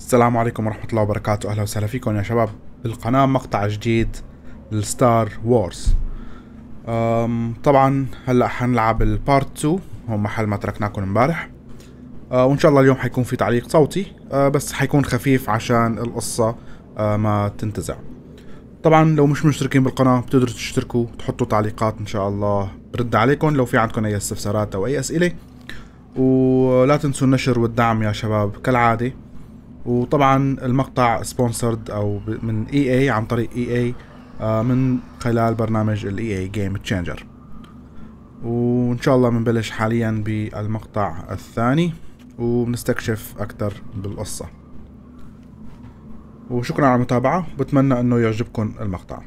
السلام عليكم ورحمة الله وبركاته. أهلا وسهلا فيكم يا شباب بالقناة مقطع جديد لل Star Wars. طبعا هلأ حنلعب ال part 2 هو محل ما تركناكم امبارح. أه وإن شاء الله اليوم حيكون في تعليق صوتي أه بس حيكون خفيف عشان القصة أه ما تنتزع. طبعا لو مش مشتركين بالقناة بتقدروا تشتركوا تحطوا تعليقات إن شاء الله برد عليكم. لو في عندكم أي استفسارات أو أي أسئلة ولا تنسوا النشر والدعم يا شباب كالعادة. وطبعا المقطع sponsored أو من EA عن طريق EA من خلال برنامج ال EA Game Changer وإن شاء الله بنبلش حاليا بالمقطع الثاني وبنستكشف أكثر بالقصة. وشكرا على المتابعة بتمنى إنه يعجبكم المقطع.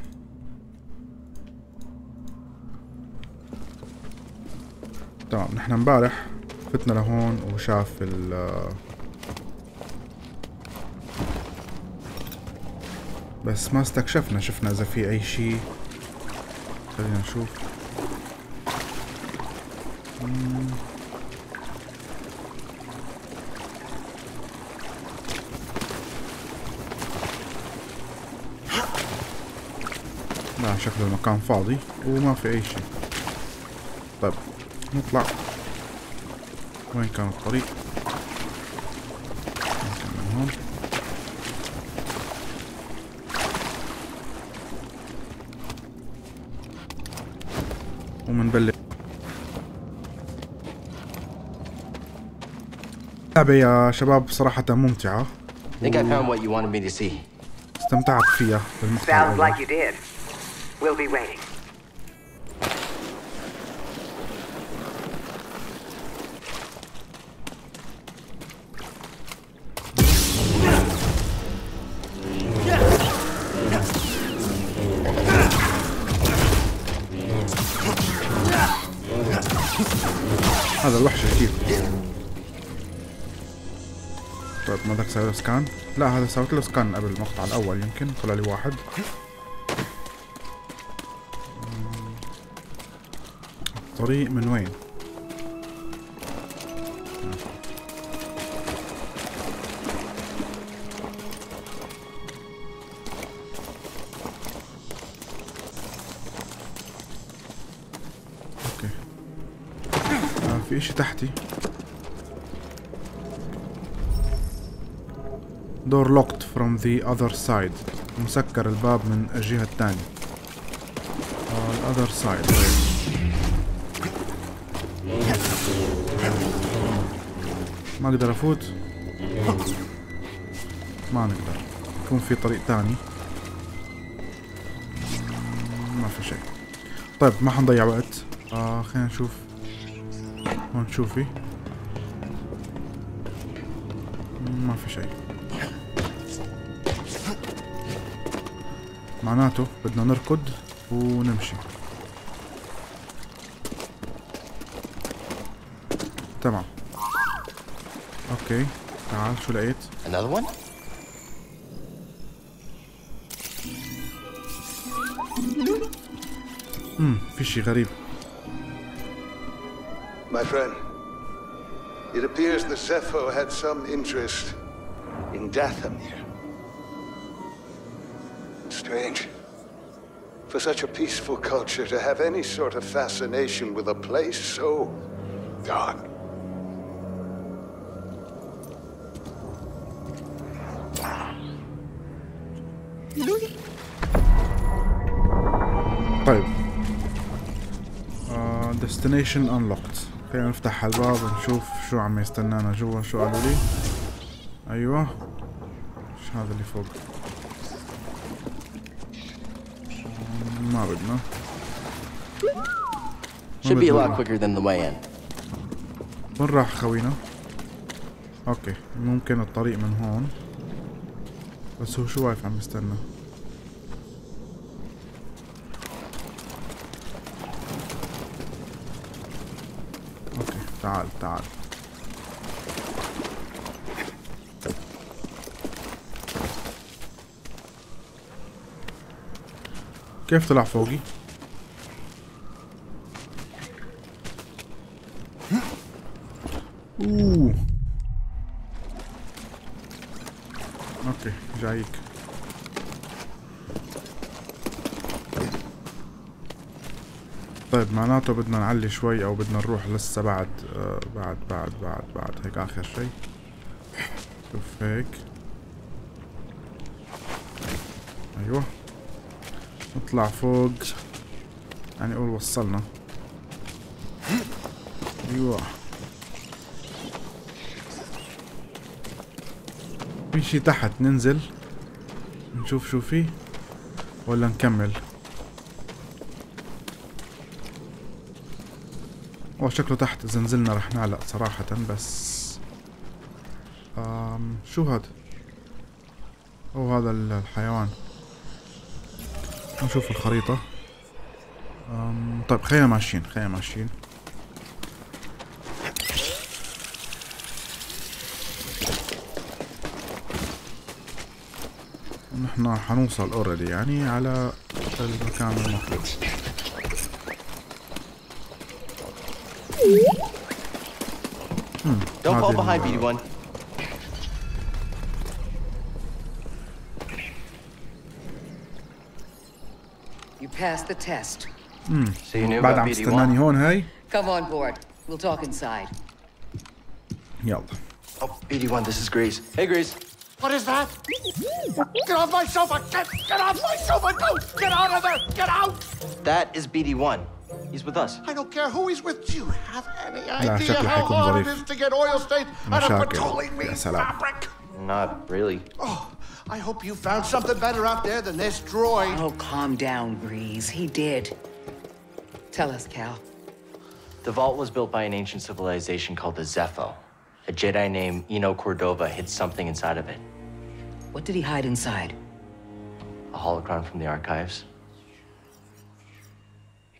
تمام نحن امبارح فتنا لهون وشاف ال بس ما استكشفنا شفنا إذا في أي شيء. خلينا نشوف. لا شكل المكان فاضي وما في أي شيء. طيب نطلع. وين كان الطريق؟ يمكن من هون؟ ومنبلش. اللعبة يا شباب صراحة ممتعة. استمتعت فيها بالمقطع هذا الوحش كيف طيب ما تسوي له سكان لا هذا سويت له سكان قبل المقطع الأول يمكن طلع لي واحد. الطريق من وين؟ اشي تحتي. دور لوكت from the other side. مسكر الباب من الجهة الثانية. Side. طيب. ما أقدر أفوت. ما نقدر. يكون في طريق ثاني. ما في شيء. طيب ما حنضيع وقت. آه خلينا نشوف. هون شوفي ما في شيء. معناته بدنا نركض ونمشي. تمام. أوكي. تعال شو لقيت؟ Another one? امم في شي غريب. My friend, it appears the Zepho had some interest in Dathomir. Strange. For such a peaceful culture to have any sort of fascination with a place so dark. طيب آه destination unlocked خلينا نفتح الباب ونشوف شو عم يستنانا جوا شو قالوا لي. أيوه. إيش هذا اللي فوق؟ ما بدنا. Should be a lot quicker than the way in. وين راح خوينا؟ أوكي ممكن الطريق من هون. بس هو شو واقف عم يستنى أوكي تعال تعال. كيف طلع فوقي؟ أوه. جايك طيب معناته بدنا نعلي شوي أو بدنا نروح لسه بعد آه بعد بعد بعد بعد هيك آخر شيء شوف هيك. أيوه. نطلع فوق. يعني قول وصلنا. أيوه. في شي تحت ننزل. نشوف شو فيه ولا نكمل. هو شكله تحت. إذا نزلنا رح نعلق صراحة بس آم شو هاد هو هذا ال- الحيوان. نشوف الخريطة. آم طيب خلينا ماشيين خلينا ماشيين. نحن حنوصل اوريدي يعني على المكان المطلوب. Hmm, Don't fall behind, BD1. You passed the test. Hmm. So you knew about BD1. Hey? Come on board. We'll talk inside. Yep. Oh, BD1, this is Grease. Hey, Grease. What is that? Get off my sofa! Get, get off my sofa! No! Get out of there! Get out! That is BD1. He's with us. I don't care who he's with. Do you have any idea how hard it is to get oil stains out of petroleum meat fabric? Not really. Oh, I hope you found something better out there than this droid. Oh, calm down, Breeze. He did. Tell us, Cal. The vault was built by an ancient civilization called the Zepho. A Jedi named Eno Cordova hid something inside of it. What did he hide inside? A holocron from the archives.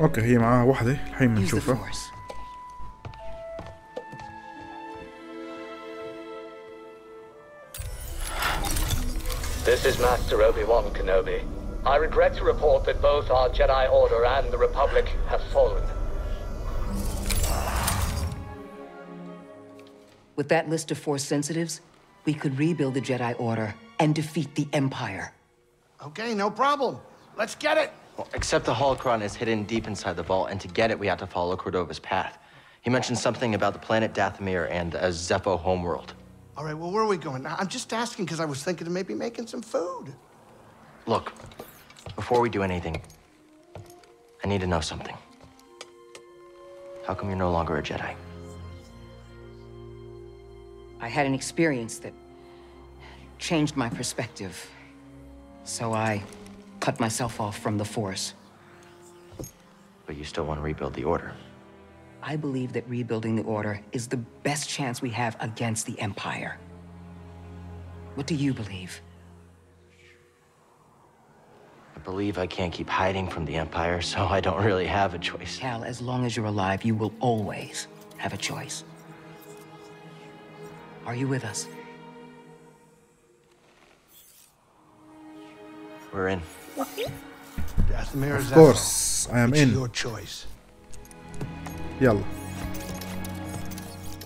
اوكي هي معاها وحدة الحين Use the بنشوفها Force. This is Master Obi-Wan Kenobi. I regret to report that both our Jedi Order and the Republic have fallen. With that list of Force sensitives, we could rebuild the Jedi Order and defeat the Empire. Okay, no problem. Let's get it. Well, except the holocron is hidden deep inside the vault, and to get it, we have to follow Cordova's path. He mentioned something about the planet Dathomir and a Zepho homeworld. All right, well, where are we going? Now, I'm just asking because I was thinking of maybe making some food. Look, before we do anything, I need to know something. How come you're no longer a Jedi? I had an experience that changed my perspective. So I cut myself off from the Force. But you still want to rebuild the Order. I believe that rebuilding the Order is the best chance we have against the Empire. What do you believe? I believe I can't keep hiding from the Empire, so I don't really have a choice. Cal, as long as you're alive, you will always have a choice. Are you with us? We're in. Dathomir Of course I am in your choice. يلا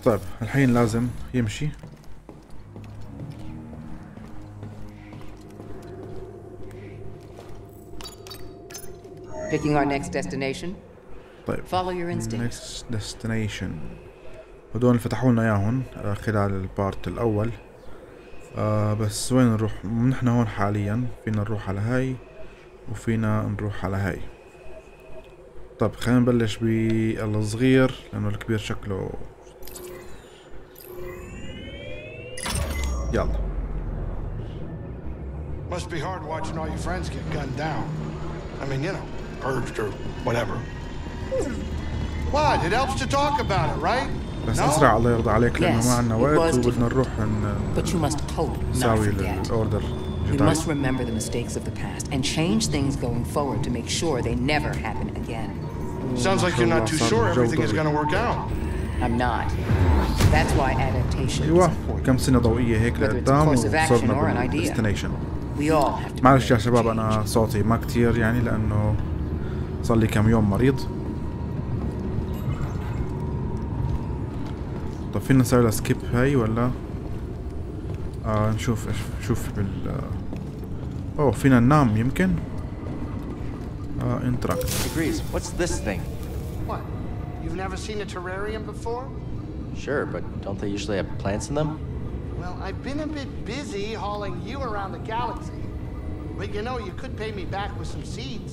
طيب الحين لازم يمشي Picking our next destination? طيب Follow your instincts. next destination هدول فتحوا لنا اياهم آه، خلال البارت الأول آه بس وين نروح نحن هون حاليا فينا نروح على هاي وفينا نروح على هاي طيب خلينا نبلش بالصغير لأنه الكبير شكله يلا Must be hard watching all your friends get gunned down. I mean, you know, purged or whatever. What? It helps to talk about it, right? بس? اسرع الله يرضى عليك لأنه ما عندنا وقت وبدنا نروح ن- But you must hope, not نساوي forget. الاوردر جداي must remember the mistakes of the past and change things going forward to make sure they never happen again. Sounds like you're not too sure everything is الجو gonna work out. I'm not. That's why adaptation is أيوه important. كم سنه ضوئيه هيك لقدام وصرنا. بالديستنيشن to. معلش يا to شباب. أنا صوتي ما كتير يعني لأنه صار لي كم يوم مريض طب فينا نسوي لها سكيب هاي ولا آه نشوف ايش شوف بال آه، اوه فينا ننام يمكن آه انتراكت Hey, Grease, what's this thing? What? You've never seen a terrarium before? Sure, but don't they usually have plants in them? Well, I've been a bit busy hauling you around the galaxy. But you know, you could pay me back with some seeds.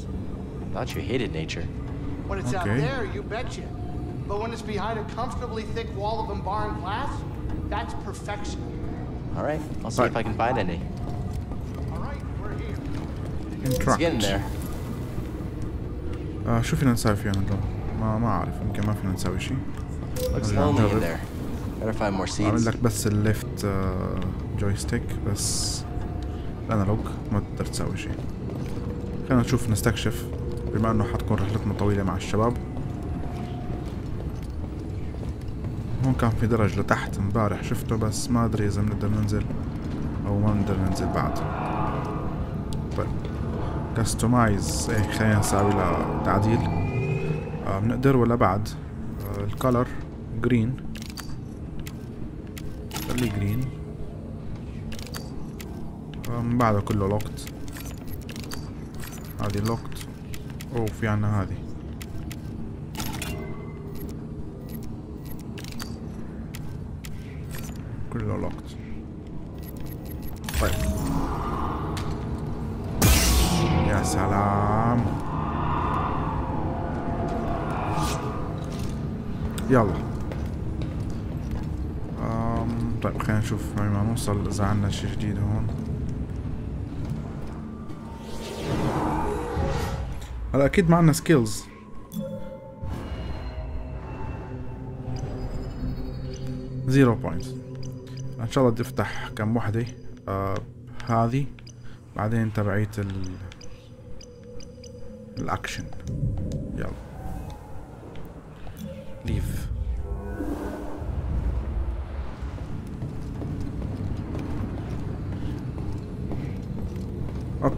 Thought you hated nature. When it's out Okay. there, you betcha. But when it's behind a comfortably thick wall of embarring glass, that's perfection. All right, I'll see if I can find any. All right, we're here. Let's get in there. آه شو فينا نسوي فيها نجوم ما ما اعرف يمكن ما فينا نسوي شيء Looks lonely in there. Better find more اعمل seeds. لك بس ال left آه joystick بس ال analog ما تقدر تسوي شيء خلينا نشوف نستكشف بما انه حتكون رحلتنا طويلة مع الشباب هون كان في درج لتحت امبارح شفته بس ما أدري إذا بنقدر ننزل أو ما بنقدر ننزل بعد طيب customize إيه خلينا نساوي له تعديل. آه بنقدر ولا بعد؟ آه ال color green خليه جرين من بعده كله locked هذه locked أوه في عنا هذه. اذا عنا شي جديد هون. هلا أكيد ما عنا skills zero point إن شاء الله بدي أفتح كم وحدة. آه هذه. بعدين تبعية ال الاكشن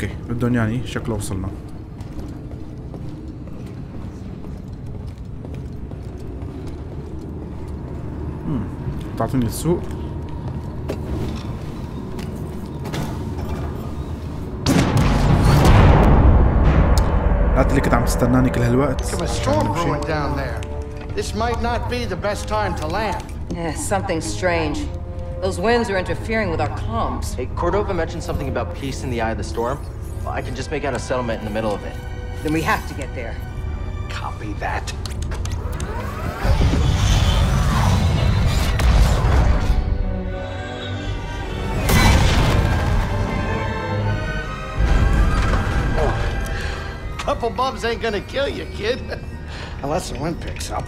أوكي بدهم يعني شكله وصلنا. تعطيني السوق لا اللي كنت عم تستناني كل هالوقت. This might not be the best time to land. Yeah, something strange. Those winds are interfering with our comms. Hey, Cordova mentioned something about peace in the eye of the storm. Well, I can just make out a settlement in the middle of it. Then we have to get there. Copy that. Oh, couple bumps ain't gonna kill you, kid. Unless the wind picks up.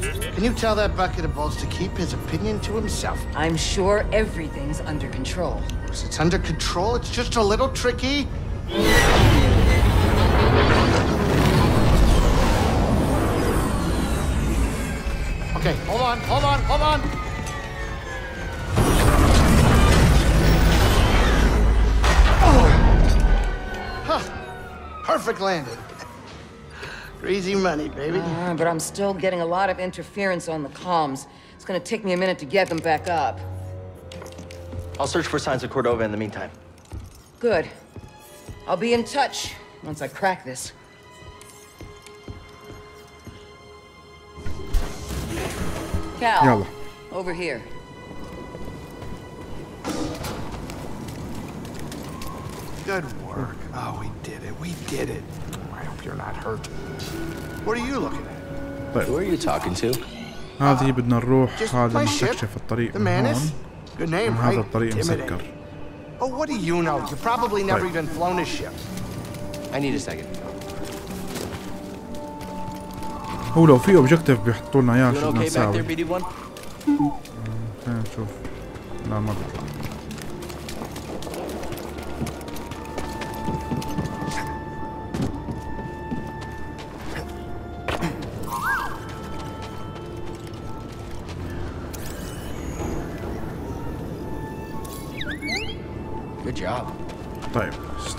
Can you tell that bucket of balls to keep his opinion to himself? I'm sure everything's under control. It's under control, it's just a little tricky. Okay, hold on, hold on, hold on. Huh. Perfect landing. Crazy money, baby. Uh, but I'm still getting a lot of interference on the comms. It's gonna take me a minute to get them back up. I'll search for signs of Cordova in the meantime. Good. I'll be in touch once I crack this. Cal, Yalla. over here. Good work. Oh, we did it. We did it. You're not hurt. What are you looking at? Who are you talking to? هذه بدنا نروح هذا. نستكشف الطريق من. هون Good name, من right? هذا الطريق. مسكر Oh, what do you know? You probably never Right. even flown a ship. I need a second. هو لو في اوبجيكتيف بيحطوا لنا اياه شو بدنا okay back نساوي there, BD1? خلينا نشوف لا ما بيطلع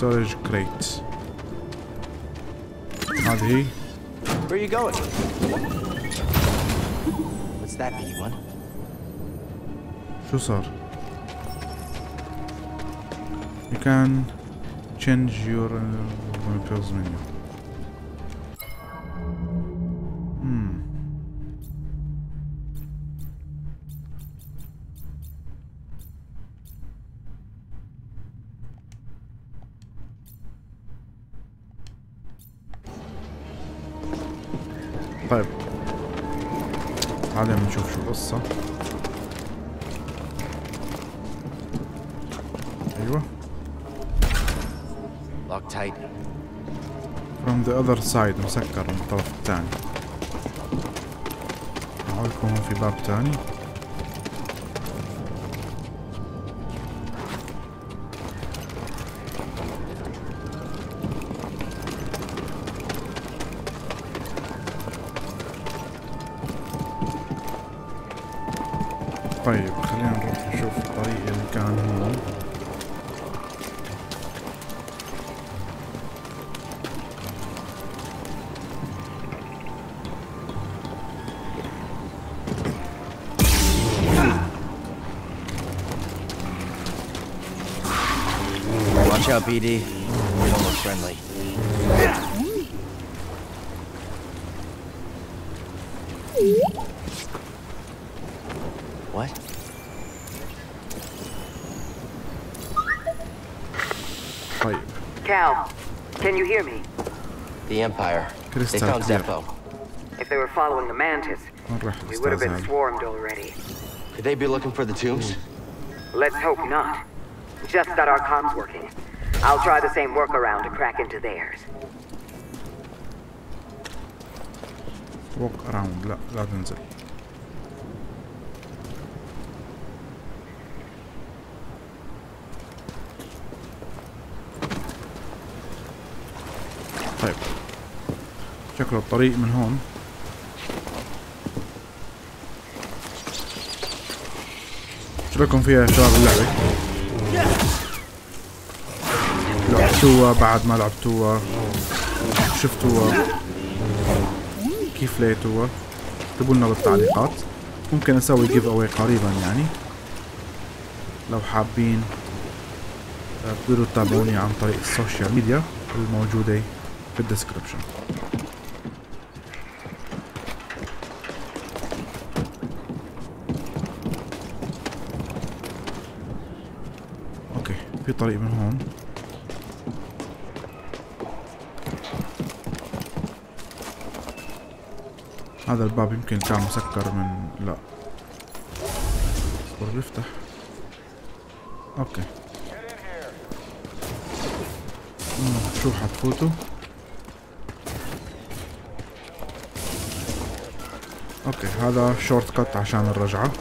طيب ستورج كريت هذه هي Where are you going? What's that, BD1? شو صار you can change your uh, pause menu side مسكر من الطرف الثاني. معقول يكون في باب تاني PD. Friendly. What? Cal, can you hear me? The Empire. They found Zeppo. If they were following the Mantis, we would have been swarmed already. Could they be looking for the tombs? Let's hope not. Just that our comms I'll try the same workaround to crack into theirs. walk around لا لا تنزل طيب شكله الطريق من هون شو رايكم فيها يا شباب اللعبة؟ لعبتوها بعد ما لعبتوها. شفتوها. كيف لقيتوها؟ اكتبوا لنا بالتعليقات. ممكن أسوي giveaway قريبا يعني. لو حابين آه، تقدروا تتابعوني عن طريق ال social media الموجودة في ال description okay في طريق من هون. هذا الباب يمكن كان مسكر من لا. اصبر بيفتح. okay. شو حتفوتوا؟ okay هذا shortcut عشان الرجعة.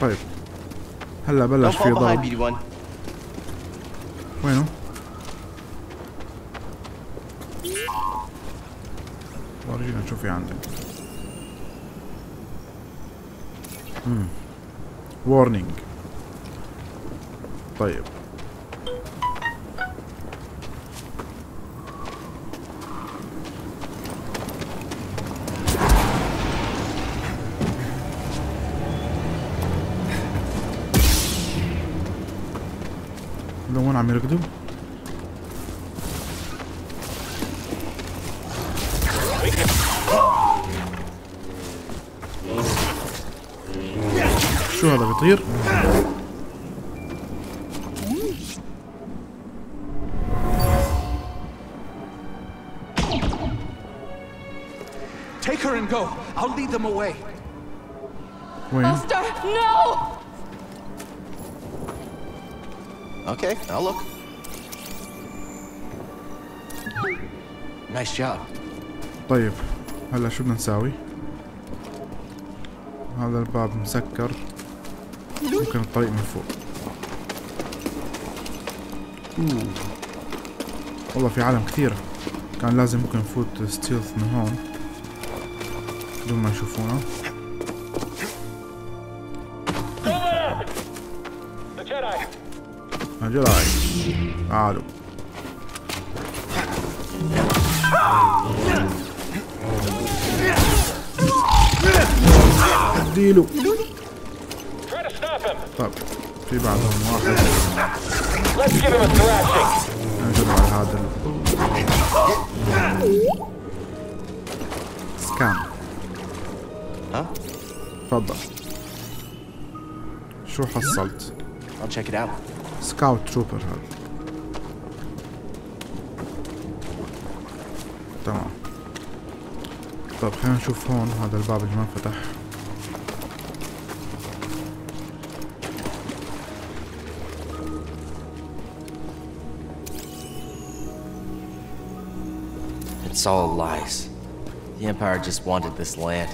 طيب هلا Don't بلش fall في behind, ضرب BD1. وينه؟ ورجينا نشوف في عندك امم وارنينج Take her and go. I'll lead them away. وين؟ Star, no! Okay, I'll look. Nice job. طيب هلا شو بدنا نساوي؟ هذا الباب مسكر ممكن الطريق من فوق أوه. والله في عالم كثيرة كان لازم ممكن نفوت ستيلث من هون بدون ما يشوفونا The Jedi. جراي تعالوا اديله. طيب في بعدهم واحد Let's give him a thrashing. نجرب على هذا تفضل شو حصلت؟ I'll check it out. سكاوت تروبر هذا تمام طيب خلينا نشوف هون هذا الباب اللي ما فتح It's all lies. The Empire just wanted this land.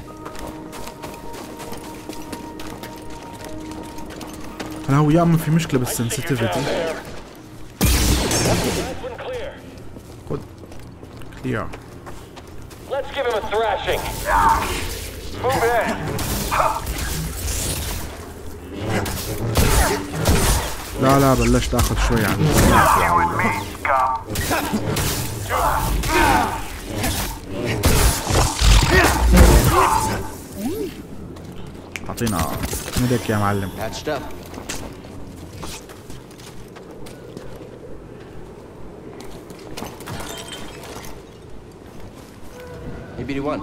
هلا هو يا اما في مشكلة بال sensitivity. خد clear Let's give him a thrashing. Move in. لا لا بلشت آخذ شوي عن scum. اعطينا ميدك يا معلم Patched up. Hey, BD1.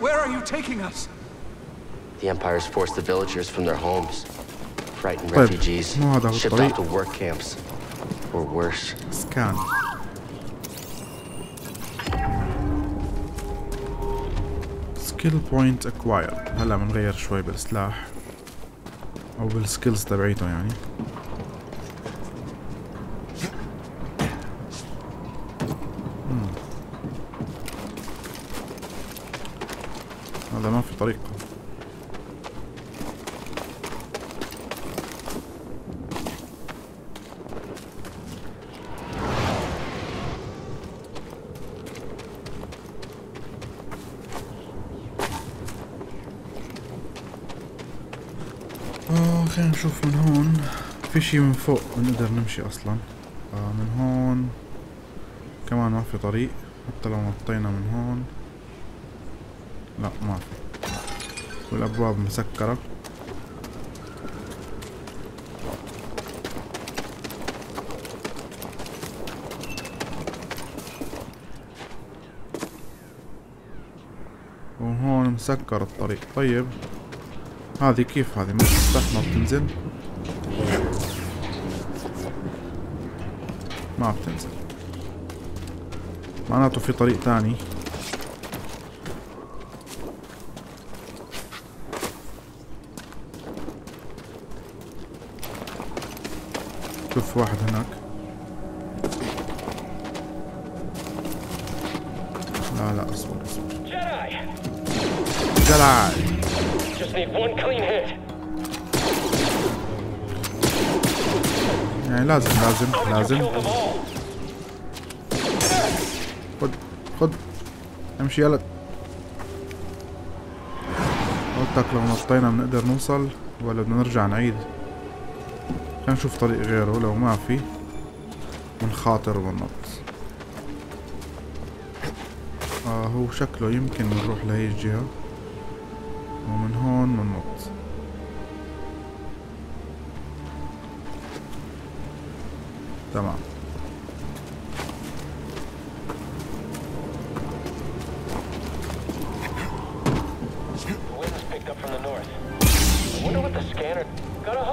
Where are you taking us? The Empire's forced the villagers from their homes. Frightened طيب، refugees. مو هذا هو Shipped الطريق. off to work camps. Or worse. سكان سكيل بوينت اكواير هلا بنغير شوي بالسلاح او بالسكيلز تبعيته يعني نشوف من هون. في شي من فوق بنقدر نمشي أصلا. آه من هون. كمان ما في طريق. حتى لو نطينا من هون. لا ما في. والأبواب مسكرة. وهون مسكر الطريق. طيب. هذه كيف هذه؟ ما تفتح ما بتنزل. ما بتنزل. معناته في طريق تاني شوف واحد هناك. لا لا اصبر اصبر. Jedi. يعني لازم لازم لازم? خد خد. امشي يلا. قلت لك لو نطينا بنقدر نوصل. ولا بدنا نرجع نعيد. خلينا نشوف طريق غيره لو ما في. بنخاطر وننط آه هو شكله يمكن نروح لهي الجهة ومن هون بننط.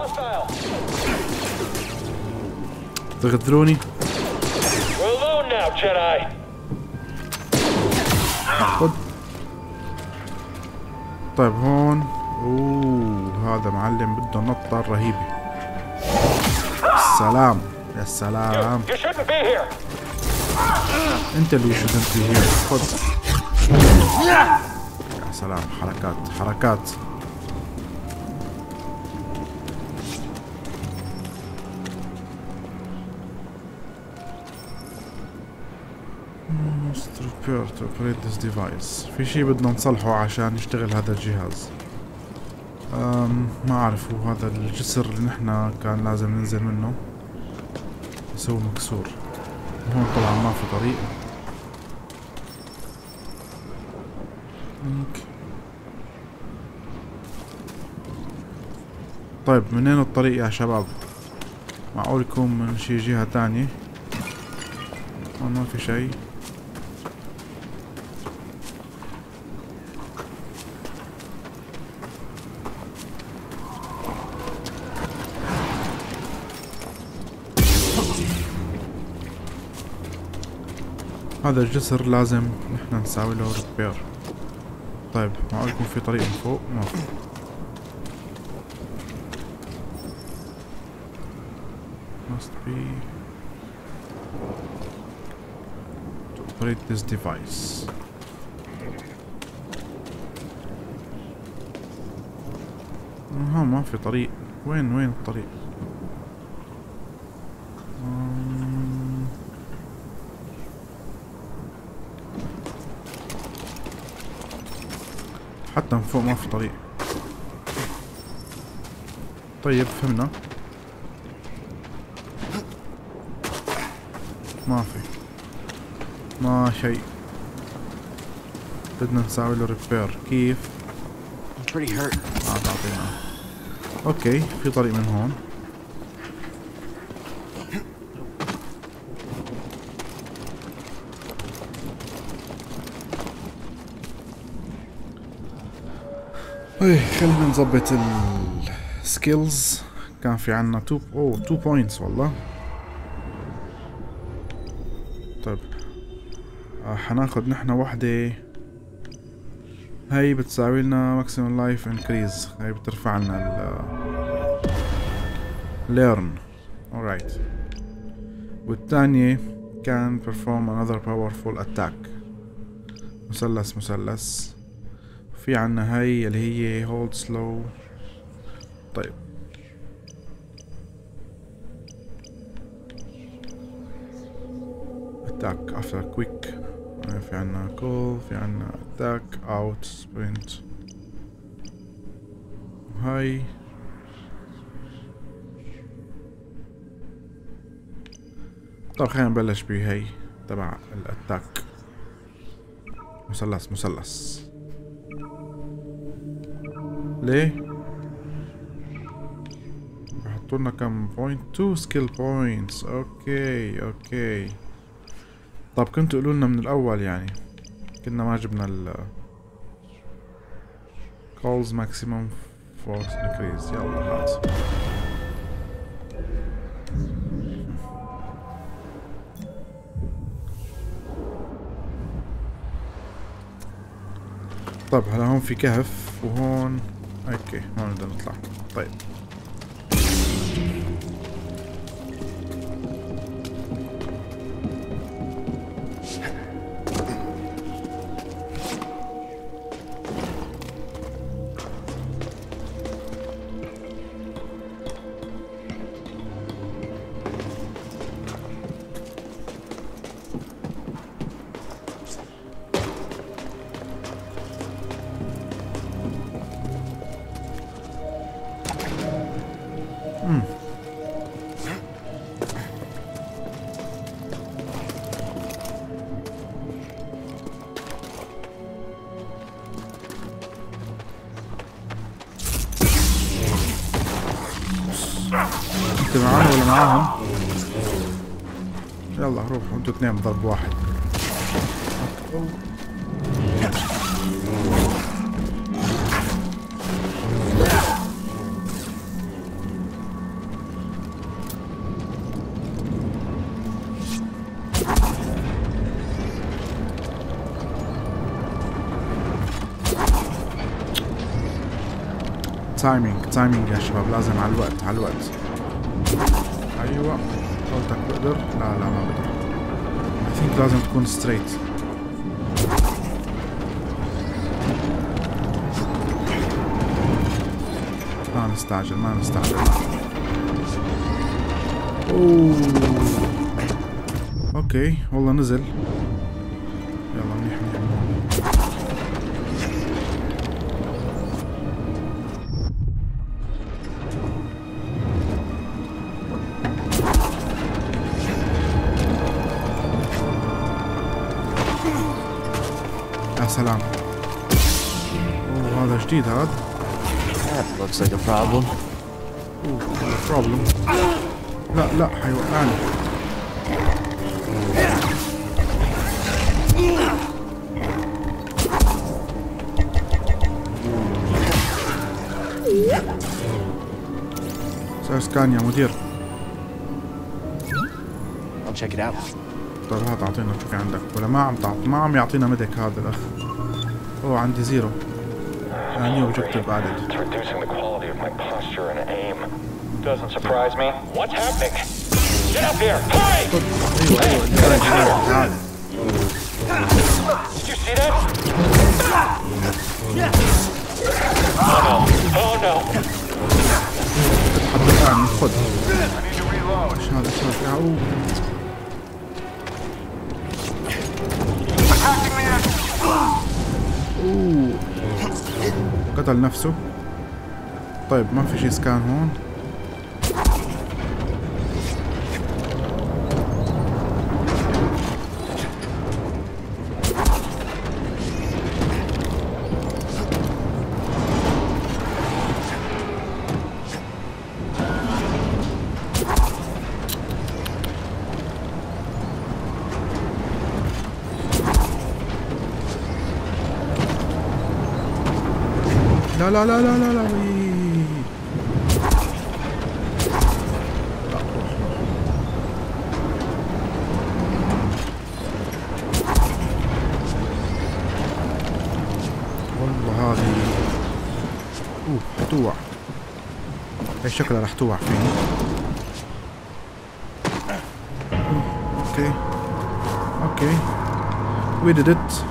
Hostile. تغدروني. خد. طيب هون. أوه هذا معلم بده نطة رهيبة. سلام يا سلام. انت اللي shouldn't be here. خد يا سلام حركات حركات. must repair to operate this device. في شي بدنا نصلحه عشان يشتغل هذا الجهاز. ما أعرف هو هذا الجسر اللي نحنا كان لازم ننزل منه. بس هو مكسور. هون طبعا ما في طريق. طيب منين الطريق يا شباب؟ معقول يكون من شي جهة تانية؟ ما في شي. هذا الجسر لازم نحن نساوي له ريبير طيب معقول يكون في طريق من فوق ما في. must be to operate this device. ها ما في طريق. وين وين الطريق؟ حتى من فوق ما في طريق. طيب فهمنا. ما في. ما شيء. بدنا نساوي له repair كيف؟ Hurt. آه تعطينا. okay في طريق من هون. إيه خلينا نظبط ال skills كان في عنا 2 أوه 2 points والله. طيب. آه حناخد نحنا وحدة. هاي بتساوي لنا maximum life increase هاي بترفع لنا ال learn alright. والثانية كان perform another powerful attack. مثلث مثلث. في عنا هاي اللي هي hold slow. طيب. Attack after quick. في عنا call في عنا attack out sprint. هاي. طب خلينا نبلش بهي تبع ال attack مثلث مثلث. ليه؟ بحطوا لنا كم point 2 skill points okay okay طب كنتوا قولوا لنا من الأول يعني. كنا ما جبنا ال calls maximum force increase يلا هات طيب هلا هون في كهف؟ وهون. أوكي هون بدنا نطلع. طيب. معاهم. يلا روحوا أنتوا اثنين ضرب واحد. timing timing يا شباب لازم على الوقت على الوقت. أيوه. قلتك بقدر. لا لا ما بقدر. I think لازم تكون straight ما نستعجل ما نستعجل. أوه. okay والله نزل. جديد هذا That looks like a problem. problem لا لا حيوقعني سوي scan يا مدير. I'll check it out. طيب هات أعطينا شو في عندك. ولا ما عم تعط ما عم يعطينا medic هذا. الاخ أوه عندي زيرو I knew objective added. It's reducing the quality of my posture and aim. Doesn't surprise me. What's happening? Get up here! Hurry! Did you see that? Oh no. Oh no. I need to reload. Schade, Attacking me! Ooh. قتل نفسه. طيب ما في شي سكان هون؟ لا لا لا لا لا لا وي. والله هذه أوه حتوع هي شكلها رح توع فيني. okay. okay. We did it.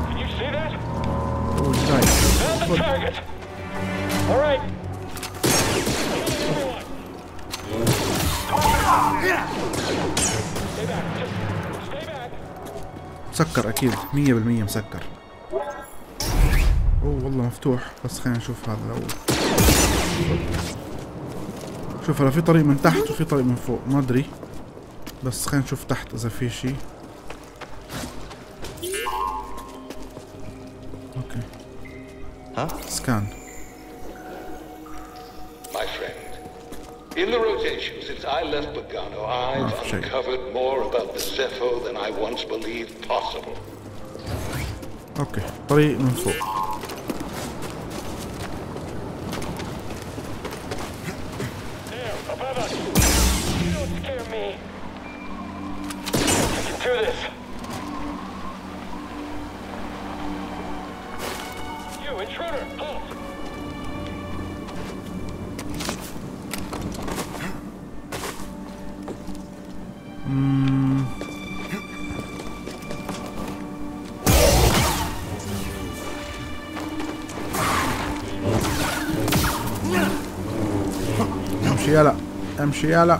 أكيد. مية بالمية مسكر. أوه والله مفتوح. بس خلينا نشوف هذا الأول. شوف هلا في طريق من تحت وفي طريق من فوق. ما أدري. بس خلينا نشوف تحت إذا في شيء أوكي. Huh? سكان. My friend, In the rotation since I left Pagano, I've oh, uncovered more about the Zepho than I once believed possible. Ok, poi non so. There, above us. You don't scare me. I can do this. شيء هلا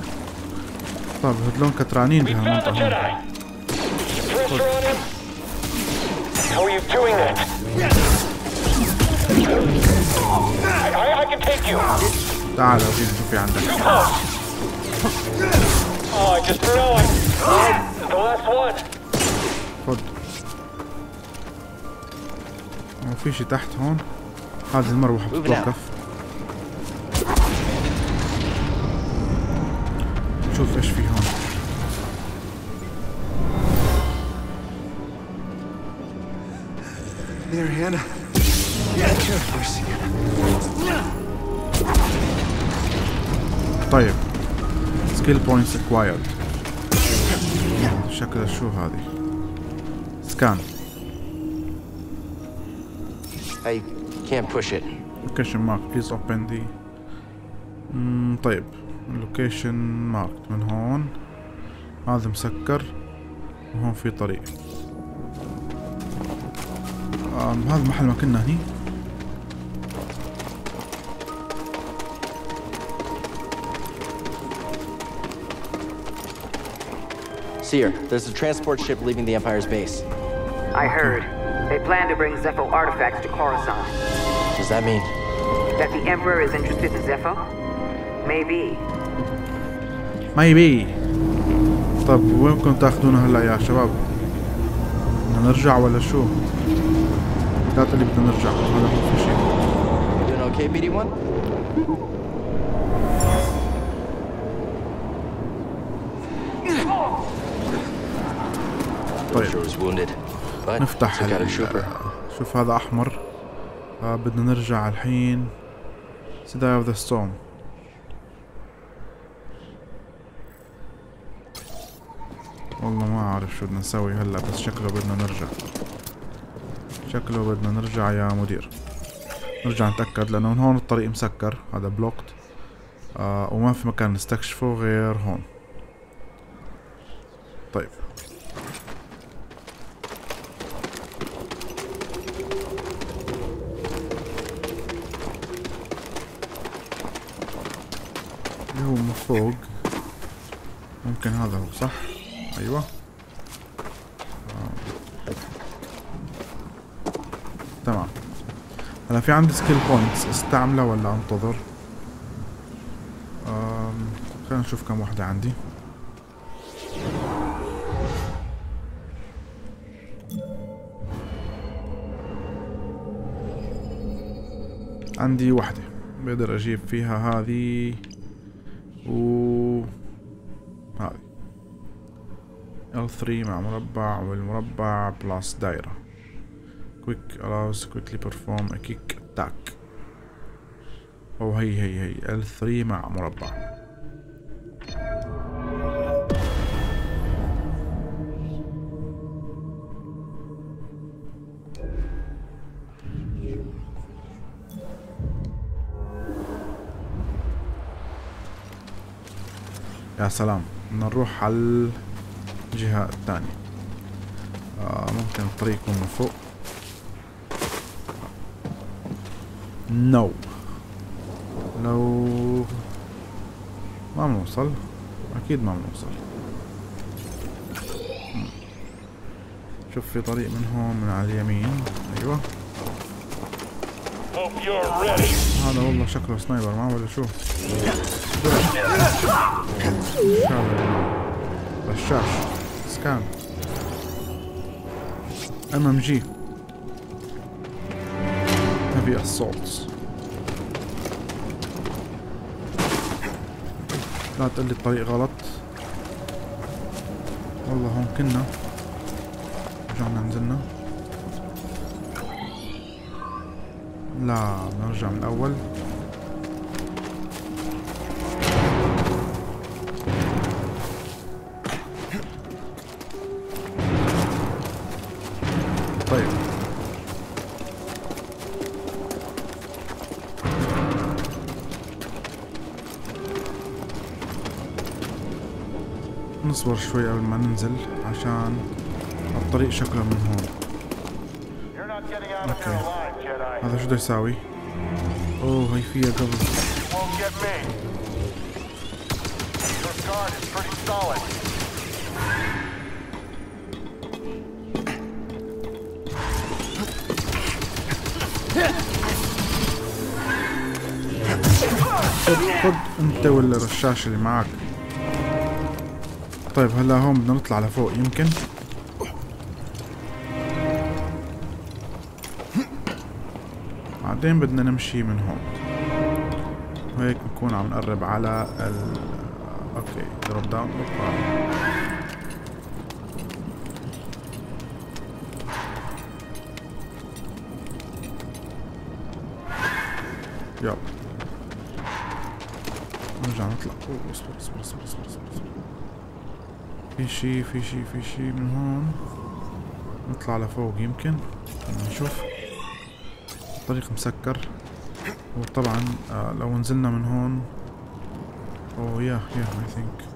طيب هدلون كترانين بها المنطقة تعال أجي شو في عندك. خذ ما في شيء تحت هون؟ هذه المروحة بتتوقف. شوف ايش في هون There, Hannah. Yeah, mercy. طيب سكيل بوينتس اكوايرد شكلها شو هذه سكان I can't push it. question mark please open the مم طيب اللوكيشن ماركت من هون هذا مسكر وهون في طريق آم هذا محل ما كنا هني Seer, there's a transport ship leaving the Empire's base. I heard. They plan to bring Zepho artifacts to Coruscant. Does that mean? That the Emperor is interested in Zepho? Maybe. مايبي طب وينكم تاخذونا هلأ يا شباب؟ بدنا نرجع ولا شو؟ لا تقولي بدنا نرجع. هذا مو في شيء. Doing okay, BD1? طيب. نفتح. شوف هذا أحمر. آه بدنا نرجع الحين. the eye of the storm والله ما أعرف شو بدنا نسوي هلأ بس شكله بدنا نرجع. شكله بدنا نرجع يا مدير. نرجع نتأكد لأنه من هون الطريق مسكر هذا blocked آه وما في مكان نستكشفه غير هون. طيب. اللي هو من فوق. ممكن هذا هو صح؟ أيوه. تمام. هلا في عندي skill points أستعملها ولا أنتظر؟ خلينا نشوف كم واحدة عندي. عندي واحدة بقدر أجيب فيها هذه و L3 مع مربع والمربع بلس دايرة. Quick allows quickly perform a kick attack. أو هي هي هي. L3 مع مربع. يا سلام. نروح على الجهة الثانية آه ممكن الطريق يكون من فوق. no. لو ما بنوصل. أكيد ما بنوصل. شوف في طريق من هون من على اليمين. أيوه. هذا والله شكله sniper ما ولا شو. رشاش. scan MMG heavy assaults لا تقول لي الطريق غلط. والله هون كنا. رجعنا نزلنا. لا نرجع من الأول. نصبر شوي قبل ما ننزل عشان الطريق شكله من هون Jedi. هذا شو بده يساوي؟ أوه هي فيها قبل. خد خد أنت والرشاش اللي معك طيب هلا هون بدنا نطلع لفوق يمكن؟ بعدين بدنا نمشي من هون. وهيك نكون عم نقرب على ال okay drop down شي في شي في شي من هون. نطلع لفوق يمكن. خلينا نشوف. الطريق مسكر. وطبعا آه لو نزلنا من هون. Oh yeah, yeah, I think.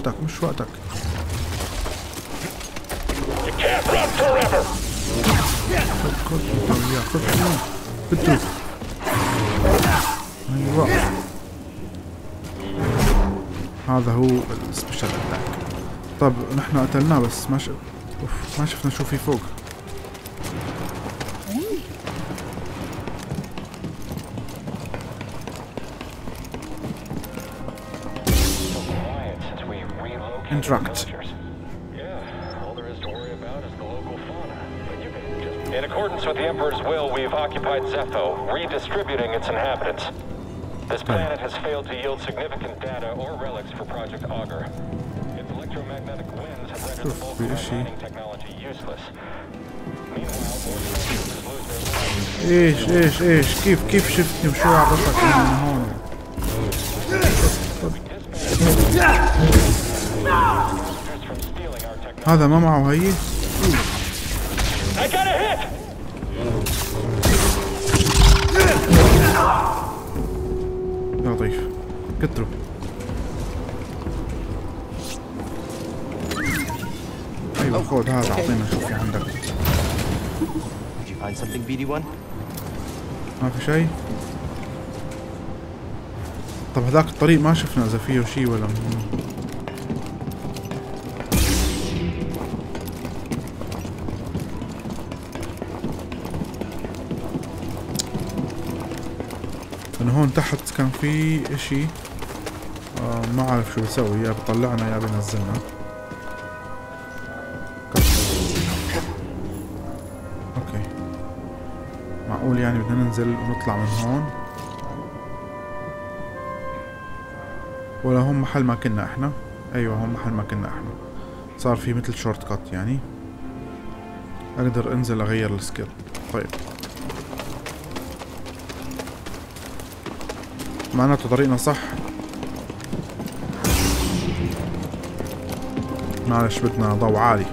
وقتك مش وقتك. هذا هو السبيشال أتاك. طب نحن قتلناه بس ما شفنا شو في فوق. construct. In accordance with the Emperor's will, we've occupied Zepho, redistributing its inhabitants. This hmm. planet has failed to yield significant data or relics for Project Augur. Its electromagnetic winds have rendered the bulk of mining technology useless. Meanwhile, more ish, ish, ish. Keep, keep shifting him sure out of the fucking hole. هذا ما معه هي! يا لطيف قتلوا أيوه خذ هذا أعطينا شو في عندك. Did you find something, BD1? ما في شيء. طب هذاك الطريق ما شفنا إذا فيه شيء ولا لأنه هون تحت كان في إشي. آه ما عارف شو بيسوي. يا بيطلعنا يا بينزلنا. okay. معقول يعني بدنا ننزل ونطلع من هون؟ ولا هم محل ما كنا إحنا؟ أيوه هم محل ما كنا إحنا. صار في مثل shortcut يعني. أقدر أنزل أغير ال skill طيب. معناته طريقنا صح؟ معلش بدنا ضوء عالي.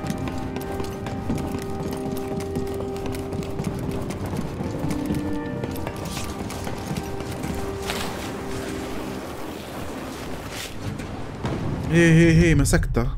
هي هي هي مسكتها.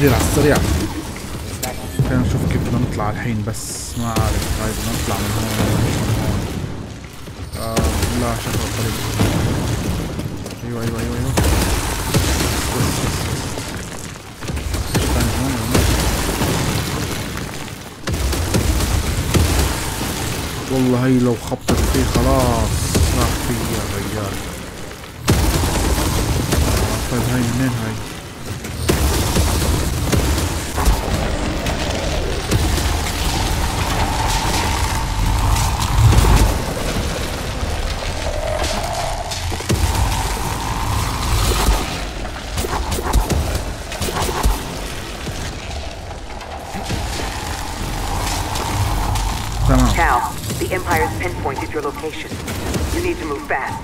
يلا يا مدير على السريع Empire's pinpointed your location. You need to move fast.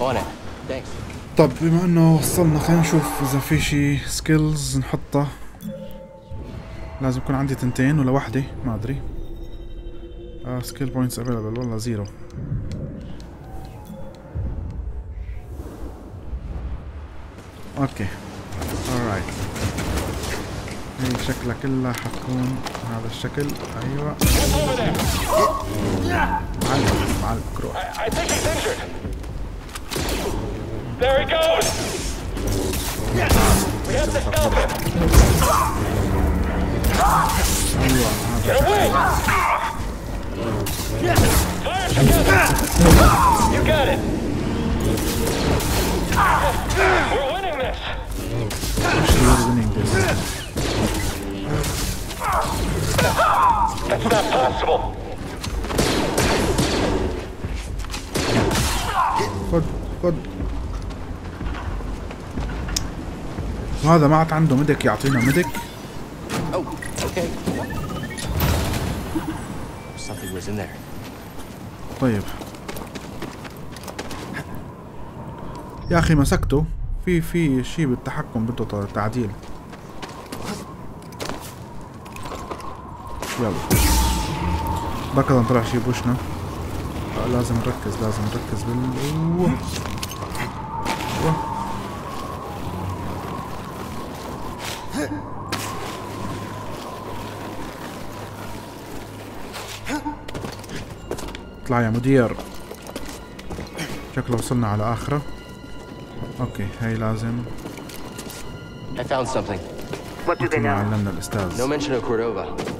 On it. Thanks. طب بما إنه وصلنا خلينا نشوف إذا في شي skills نحطها لازم يكون عندي تنتين ولا واحدة ما أدري آه skill points available والله zero okay alright هي شكلها كلها حتكون هذا الشكل ايوه معلق معلق روح I think he's injured. There he goes. We have to stop him. ايوه هذا Get away. Fire together. You got it. We're winning this. We're winning this. That's not possible. خد خد وهذا ما عاد عنده مدك يعطينا مدك okay. Something was in there. طيب يا أخي مسكته في في شيء بالتحكم بده تعديل يلا بكذا طلع شيء بوشنا آه، لازم نركز لازم نركز بال. اطلع يا مدير شكله وصلنا على آخره أوكي هاي لازم I found something. What do they know? علمنا الأستاذ No mention of Cordova.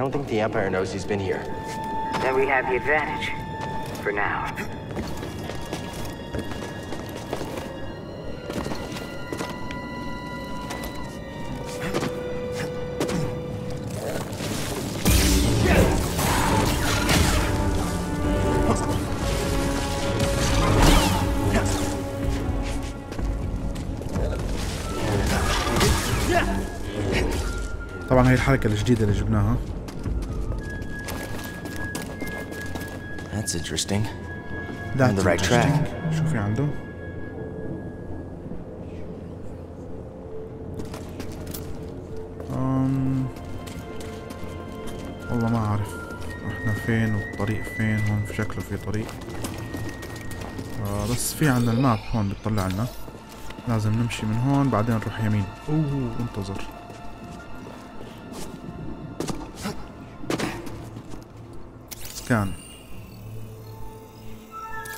I don't think the Empire knows he's been here. Then we have the advantage. For now. طبعا هاي الحركة الجديدة اللي جبناها That's interesting. That's On the right track. interesting. شو في عنده أم... والله ما أعرف إحنا فين والطريق فين هون في شكله في طريق آه بس في عندنا الماب هون بتطلع لنا لازم نمشي من هون بعدين نروح يمين اوه انتظر سكان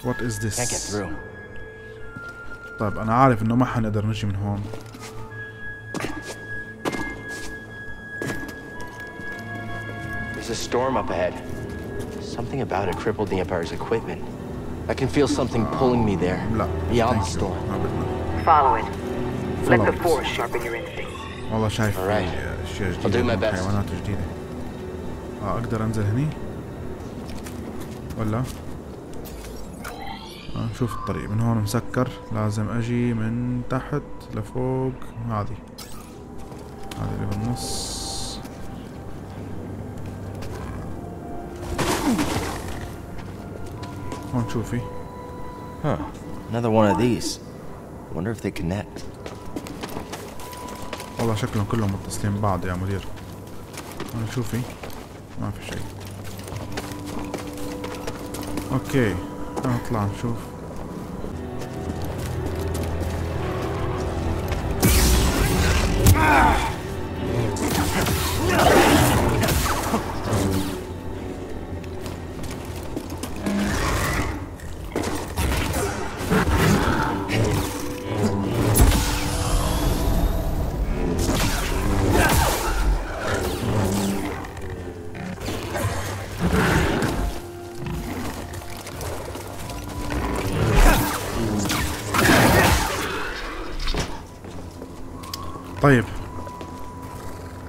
What is this? Can't get through. طيب انا عارف انه ما حنقدر نجي من هون There's a storm up ahead. Something about it crippled the Empire's equipment. I can feel something pulling me there. لا Beyond the thank you. storm. ما بدنا Follow it. Let Follow the it. force sharpen your instincts. والله شايف في Alright. اشياء I'll do جديدة my best. حيوانات جديدة اه اقدر انزل هني ولا آه نشوف الطريق من هون مسكر لازم أجي من تحت لفوق. هذه هذه اللي بالنص. هون شوفي Huh. Another one of these. Wonder if they connect. والله شكلهم كلهم متصلين ببعض يا مدير. هون شوفي ما في شيء. أوكي نطلع نشوف.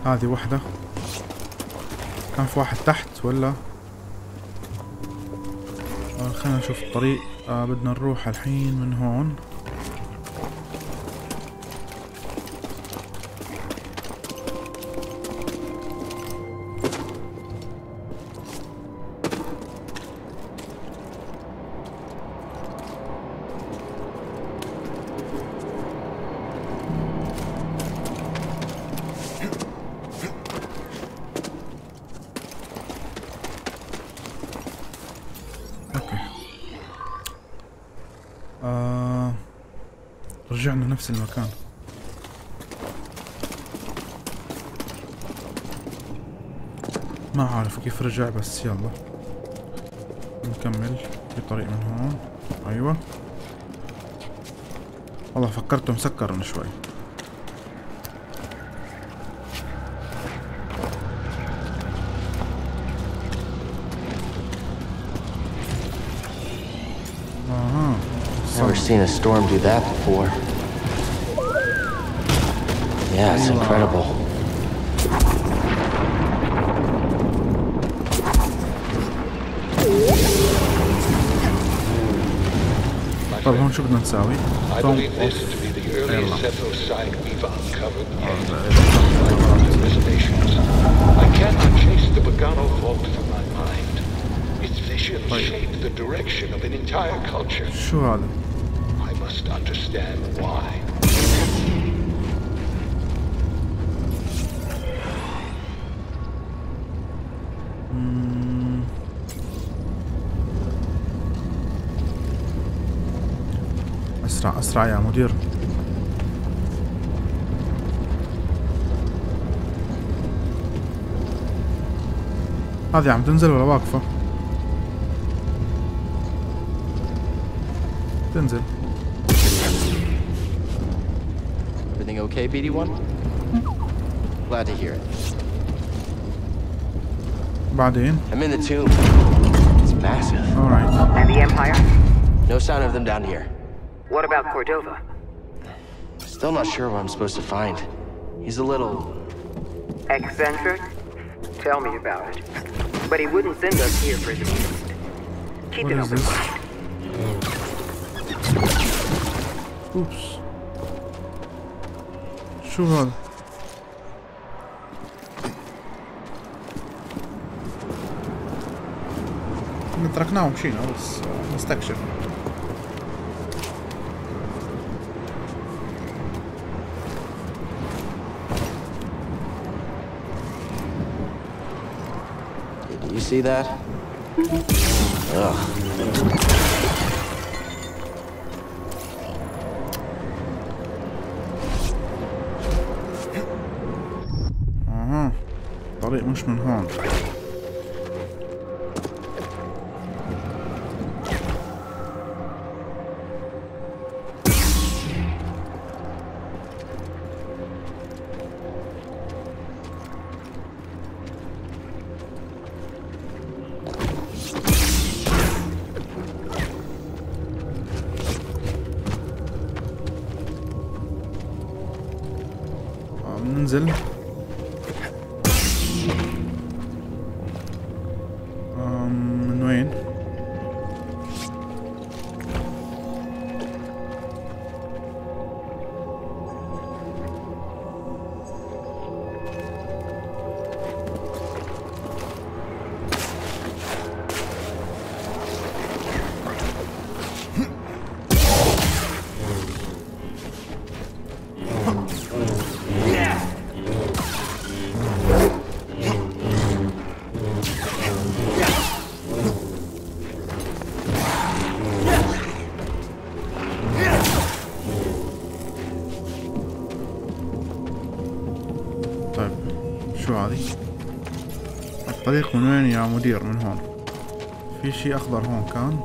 هذه واحدة كان في واحد تحت ولا؟ آه خلينا نشوف الطريق. آه بدنا نروح الحين من هون. نفس المكان. ما عارف كيف رجع بس يلا. نكمل في طريق من هون. أيوه. والله فكرته مسكر من شوي. أها Never seen a storm do that before. Yeah, it's incredible. طيب هون شو بدنا نساوي؟ I طم- believe this to be the يلا. earliest Zepho site we've uncovered yet. hallucinations. I cannot chase the Bogano vault from my mind. Its vision shaped the direction of an entire culture. شو هذا؟ I must understand why. اسرع اسرع يا مدير هذه عم تنزل ولا واقفة؟ تنزل Everything okay, BD1? Glad to hear it. بعدين I'm in the tomb. It's massive. alright And the Empire? No sign of them down here. What about Cordova? Still not sure what I'm supposed to find. He's a little. Eccentric? Tell me about it. But he wouldn't send us here for the beast. Keep What an is open this? mind. اوبس شو هذا؟ إحنا تركناه ومشينا بس آه، نستكشف see that? Ugh. أها الطريق مش من هون هذه؟ الطريق من وين يا مدير من هون في شي أخضر هون كان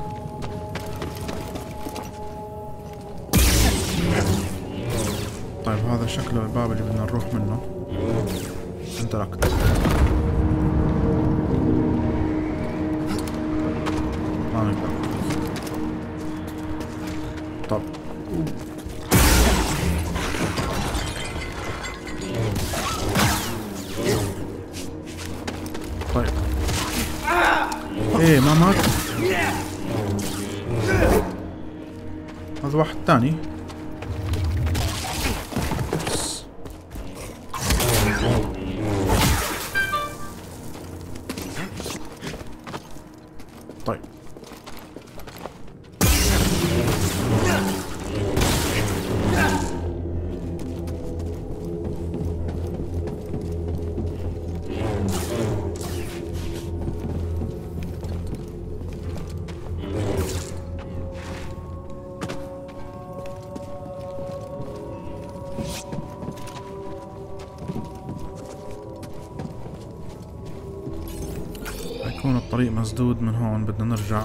مسدود من هون بدنا نرجع.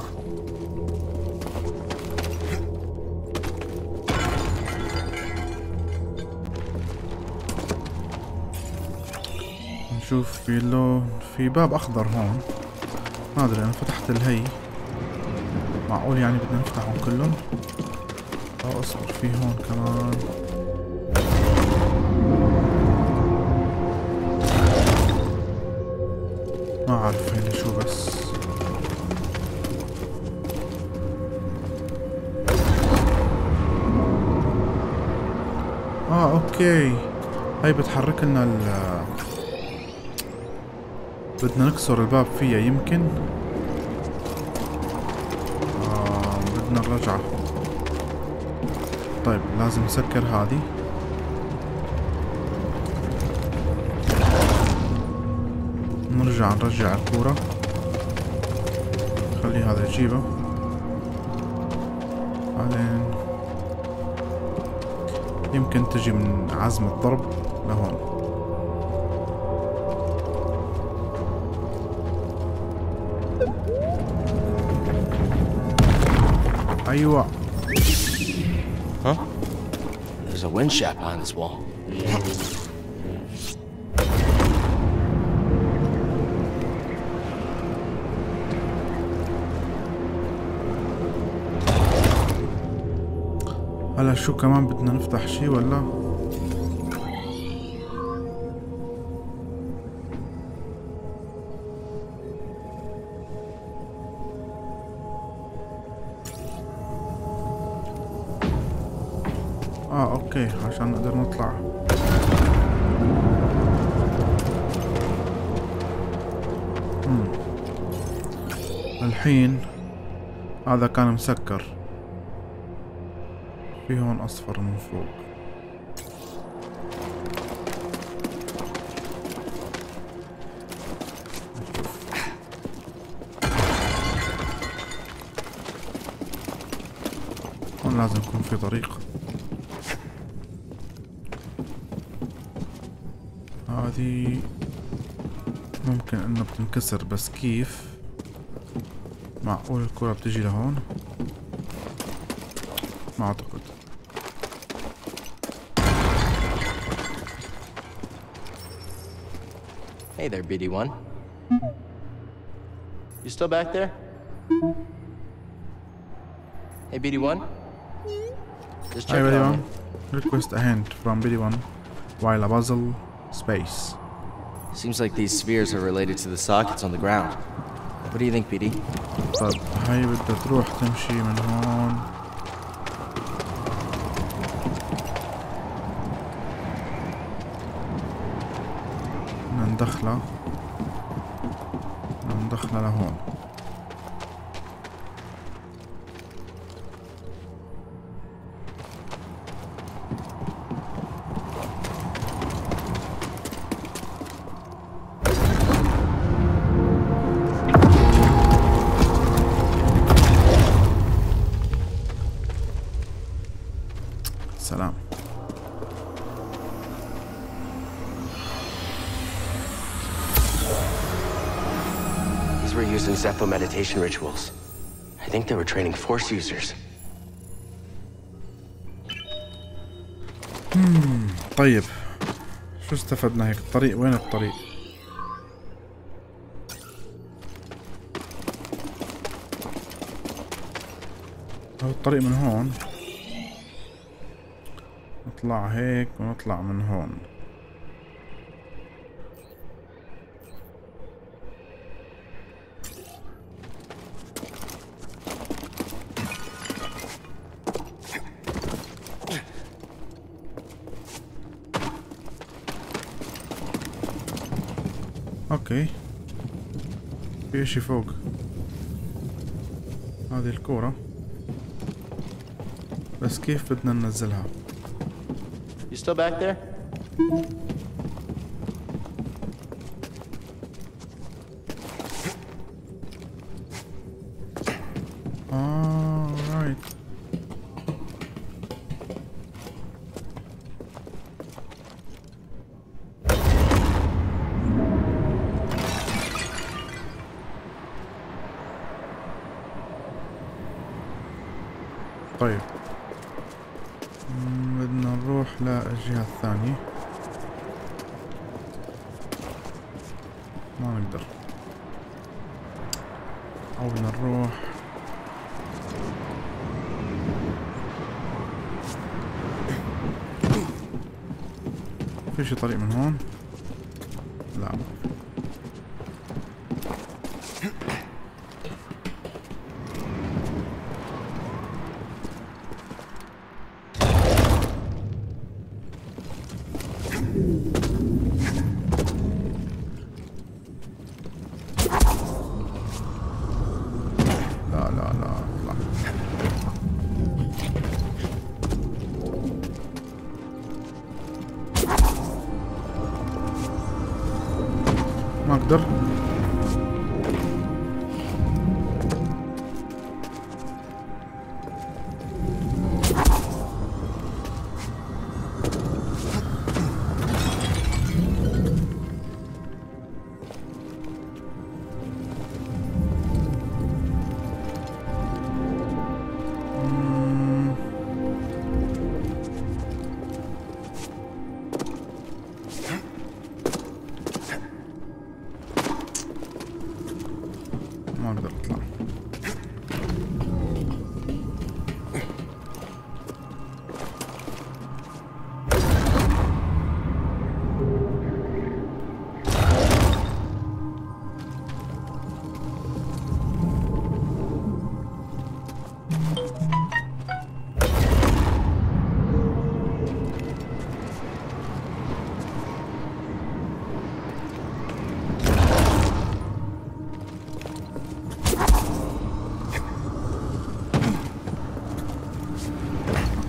نشوف في لون في باب أخضر هون. ما أدري أنا فتحت الهي. معقول يعني بدنا نفتحهم كلهم آه أصبر في هون كمان. ما أعرف هيني شو بس. أوكي. هاي بتحرك لنا ال بدنا نكسر الباب فيها يمكن. آه بدنا الرجعة. طيب لازم نسكر هذه. نرجع نرجع الكورة. خلي هذا يجيبه. بعدين يمكن تجي من عزم الضرب لهون أيوة Huh? There's a wind shaft behind this wall. شو كمان بدنا نفتح شي ولا؟ آه أوكي عشان نقدر نطلع. الحين هذا كان مسكر. في هون أصفر من فوق. هون لازم يكون في طريق. هذه ممكن إنه بتنكسر بس كيف؟ معقول الكرة بتجي لهون؟ ما أعتقد. Hey there, BD1. You still back there? Hey, BD1? Just Hi checking on BD1 you. request a hint from BD1 while a puzzle space Seems like these spheres are related to the sockets on the ground. What do you think, BD? طيب هاي بدها تروح تمشي من هون بدنا ندخلها لهون. Zepho meditation rituals. I think they were training Force users. طيب. شو استفدنا هيك؟ الطريق وين الطريق؟ هو الطريق من هون. نطلع هيك ونطلع من هون أوكي في اشي فوق. هذه الكورة. بس كيف بدنا ننزلها؟ You still back there? Alright. طيب. بدنا نروح للجهة الثانية. ما نقدر. أو بدنا نروح. في شي طريق من هون؟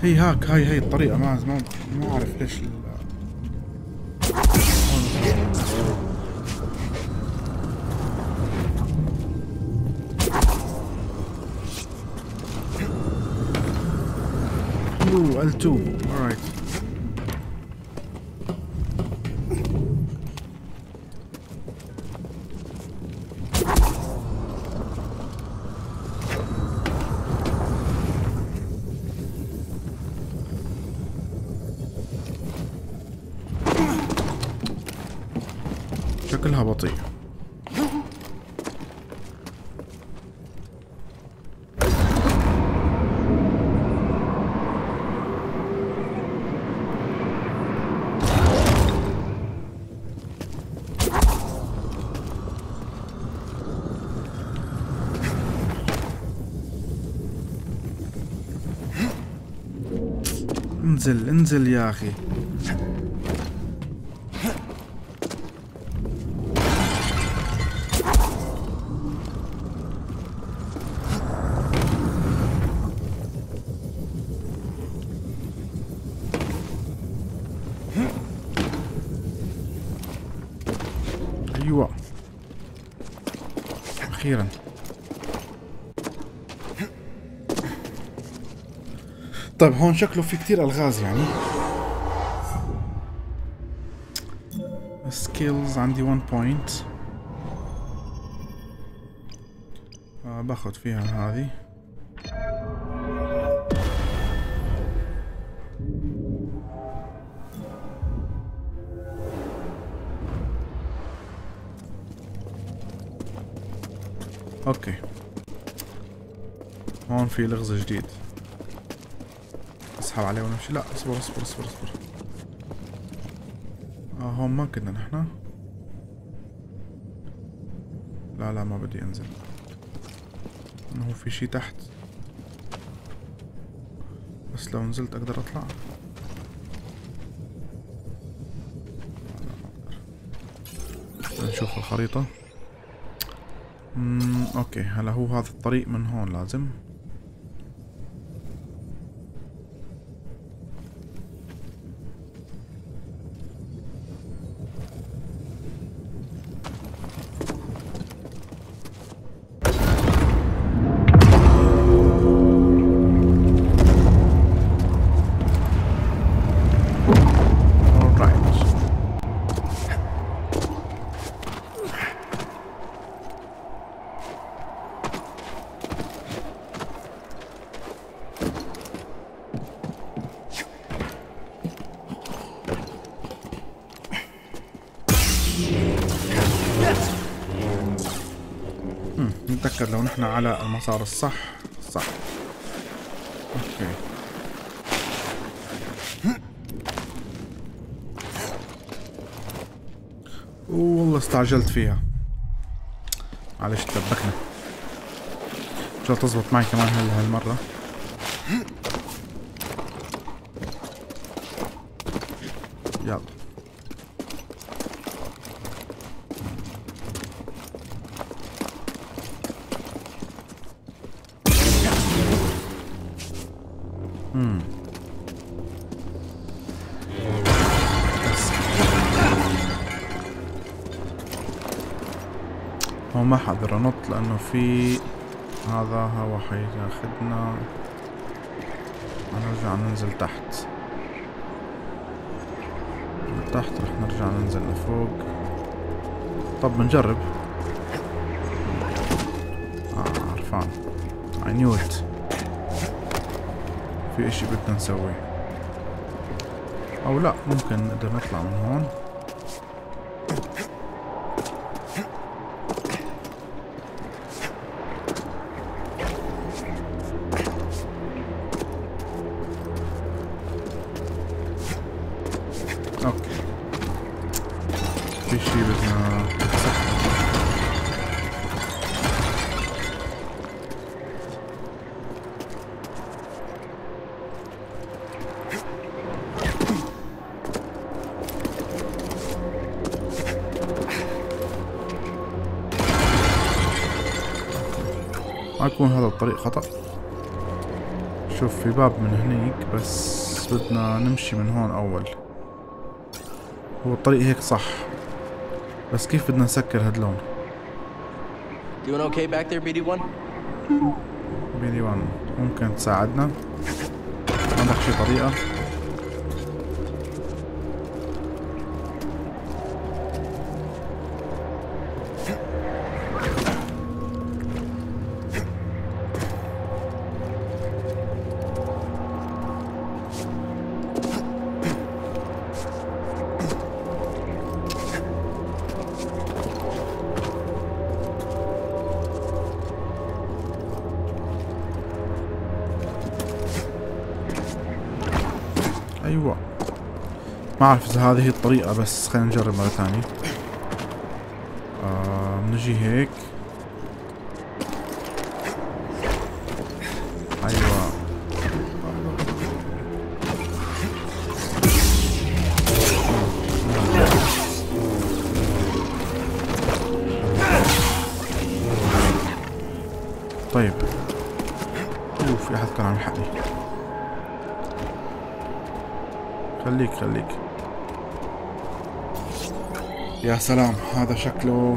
هي هاك هاي هاي الطريقة ما ما ما أعرف ليش ال- Ooh, L2 alright شكلها بطيء انزل انزل يا أخي طيب هون شكله في كتير ألغاز يعني. skills عندي 1 point آه باخذ فيها هذه. okay هون في لغز جديد. اسحب عليه ونمشي. لا اصبر اصبر اصبر اصبر. آه هون ما كنا نحنا لا لا ما بدي أنزل. إنه في شي تحت. بس لو نزلت أقدر أطلع. نشوف الخريطة. مم، أوكي. هلا هو هذا الطريق من هون لازم. نحن على المسار الصح. صح. أوكي. والله استعجلت فيها. معلش تبكنا ان شاء الله تزبط معي كمان هال حقدر انط لأنه في هذا هوا حياخدنا. نرجع ننزل تحت. من تحت رح نرجع ننزل لفوق طب بنجرب. آه عرفان. I knew it. في إشي بدنا نسويه. أو لا ممكن نقدر نطلع من هون. أوكي في شي بدنا. ما يكون هذا الطريق خطأ شوف في باب من هنيك بس بدنا نمشي من هون أول هو الطريق هيك صح. بس كيف بدنا نسكر هاد اللون Doing okay back there, BD1? بي دي 1 ممكن تساعدنا؟ عندك شي طريقة؟ ما أعرف إذا هذه الطريقة بس خلينا نجرب مرة ثانية. آه نجي هيك. سلام هذا شكله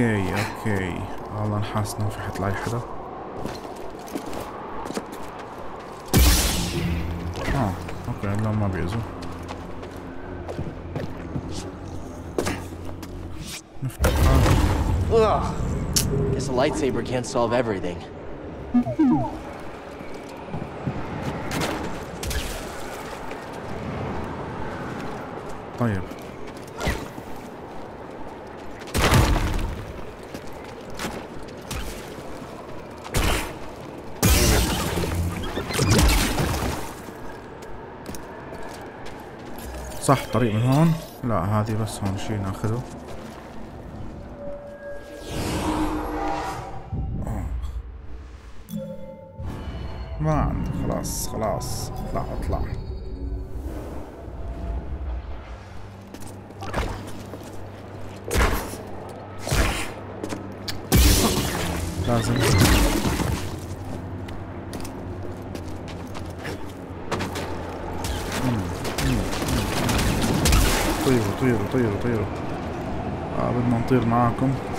okay okay والله نحاس انه في حتلاقي حدا آه okay اللون ما بيأذوا نفتح هذا Ugh. Guess a lightsaber can't solve everything. صح طريق من هون. لا هذه بس هون شي ناخذه. آه بدنا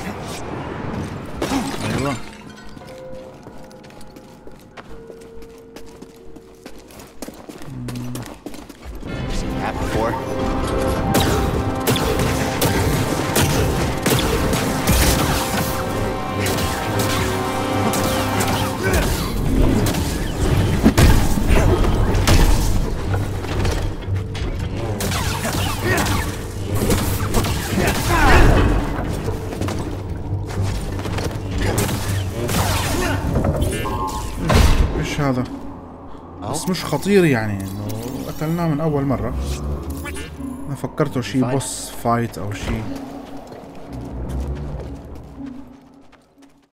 خطير يعني إنه قتلناه من أول مرة. أنا فكرته شي بوس فايت أو شي؟